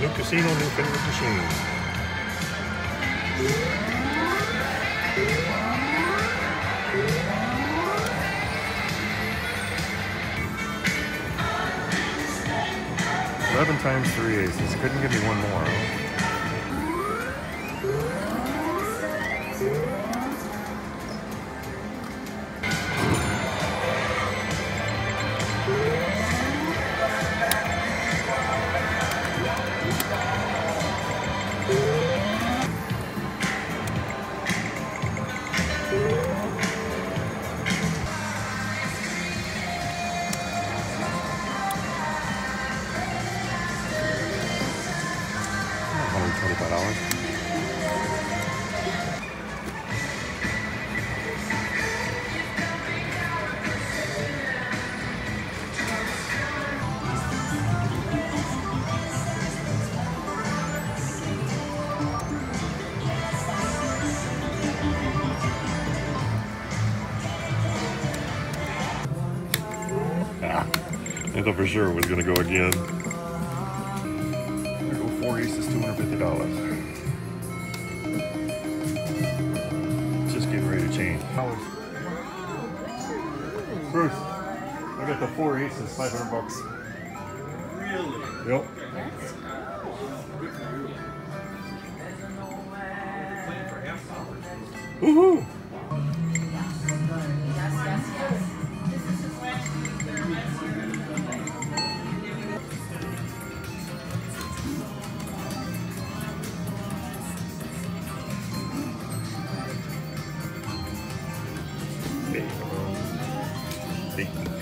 New casino, new favorite machine. Eleven times three aces. Couldn't give me one more. $125. Ah, I thought for sure it was going to go again. There go four aces, $250. Just getting ready to change. Bruce, I got the four aces, 500 bucks. Really? Yep. that's Woohoo! day. Thank you.